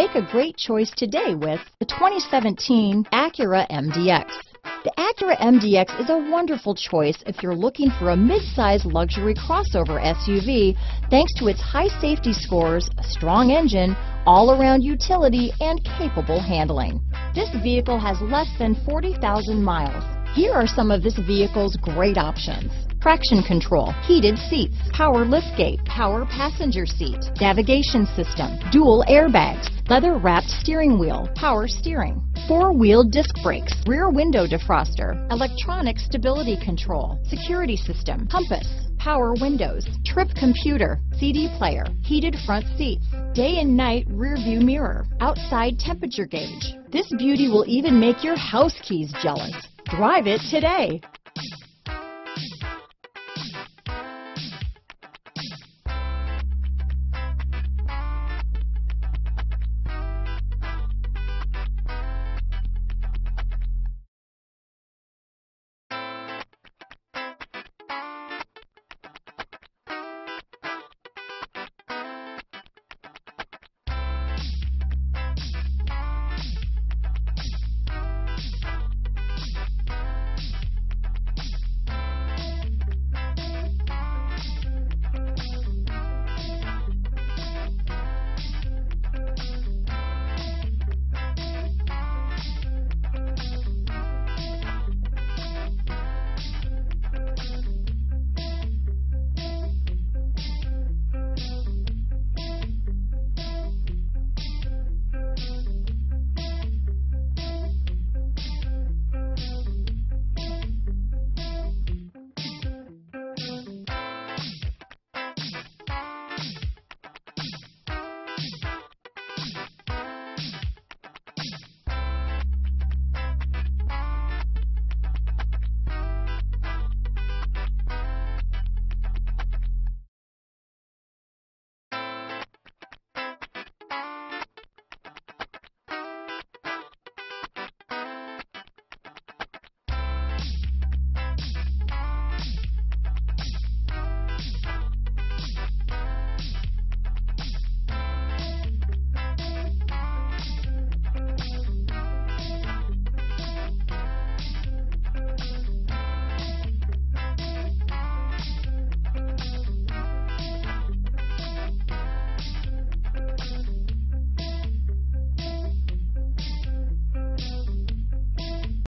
Make a great choice today with the 2017 Acura MDX. The Acura MDX is a wonderful choice if you're looking for a mid-size luxury crossover SUV thanks to its high safety scores, strong engine, all-around utility, and capable handling. This vehicle has less than 40,000 miles. Here are some of this vehicle's great options. Traction control, heated seats, power liftgate, power passenger seat, navigation system, dual airbags, leather wrapped steering wheel, power steering, four wheel disc brakes, rear window defroster, electronic stability control, security system, compass, power windows, trip computer, CD player, heated front seats, day and night rear view mirror, outside temperature gauge. This beauty will even make your house keys jealous. Drive it today.